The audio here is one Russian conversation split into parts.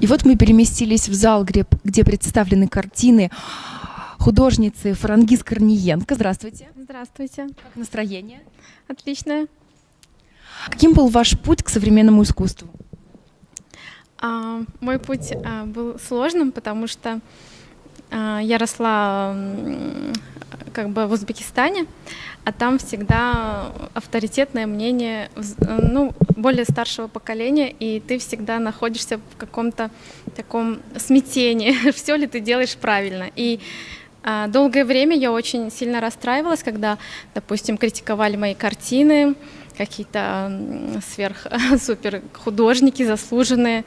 И вот мы переместились в зал, где, где представлены картины художницы Фарангиз Корниенко. Здравствуйте. Здравствуйте. Как настроение? Отлично. Каким был ваш путь к современному искусству? А, мой путь а, был сложным, потому что а, я росла как бы в Узбекистане, а там всегда авторитетное мнение ну, более старшего поколения, и ты всегда находишься в каком-то таком смятении, все ли ты делаешь правильно. И а, долгое время я очень сильно расстраивалась, когда, допустим, критиковали мои картины, какие-то м, сверх супер художники заслуженные.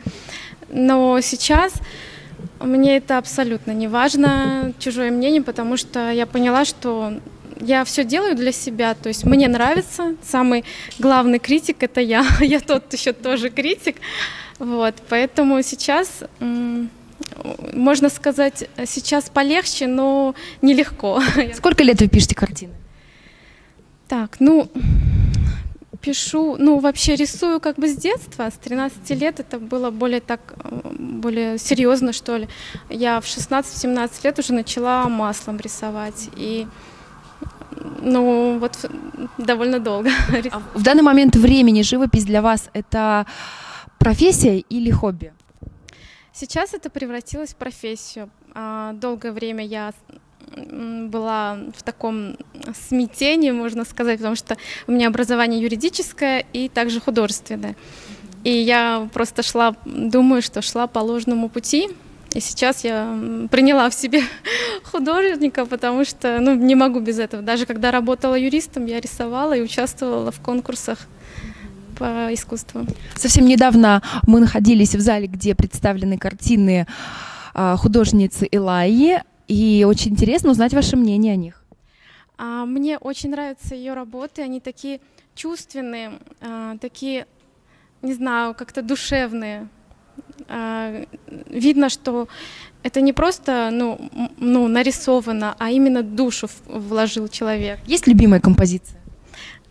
Но сейчас мне это абсолютно не важно, чужое мнение, потому что я поняла, что я все делаю для себя, то есть мне нравится. Самый главный критик это я, я тот еще тоже критик, вот. Поэтому сейчас, можно сказать, сейчас полегче, но нелегко. Сколько лет вы пишете картины? Так, ну, пишу, ну, вообще рисую как бы с детства, с 13 лет это было более так, более серьезно, что ли. Я в 16-17 лет уже начала маслом рисовать, и, ну, вот довольно долго. А в данный момент времени живопись для вас это профессия или хобби? Сейчас это превратилось в профессию. А, Долгое время я была в таком смятении, можно сказать, потому что у меня образование юридическое и также художественное. И я просто шла, думаю, что шла по ложному пути. И сейчас я приняла в себе художника, потому что ну, не могу без этого. Даже когда работала юристом, я рисовала и участвовала в конкурсах по искусству. Совсем недавно мы находились в зале, где представлены картины а, художницы Элайи, и очень интересно узнать ваше мнение о них. А, Мне очень нравятся ее работы, они такие чувственные, а, такие, не знаю, как-то душевные. А, Видно, что это не просто ну, ну, нарисовано, а именно душу вложил человек. Есть любимая композиция?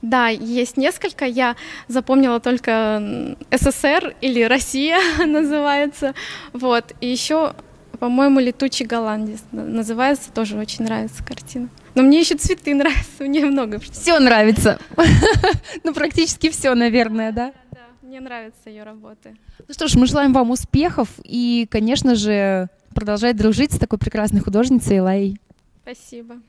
Да, есть несколько. Я запомнила только СССР или Россия называется. Вот. И еще, по-моему, Летучий голландец называется. Тоже очень нравится картина. Но мне еще цветы нравятся. Мне много. Все нравится. Ну, практически все, наверное, да? Мне нравятся ее работы. Ну что ж, мы желаем вам успехов и, конечно же, продолжать дружить с такой прекрасной художницей Элайей. Спасибо.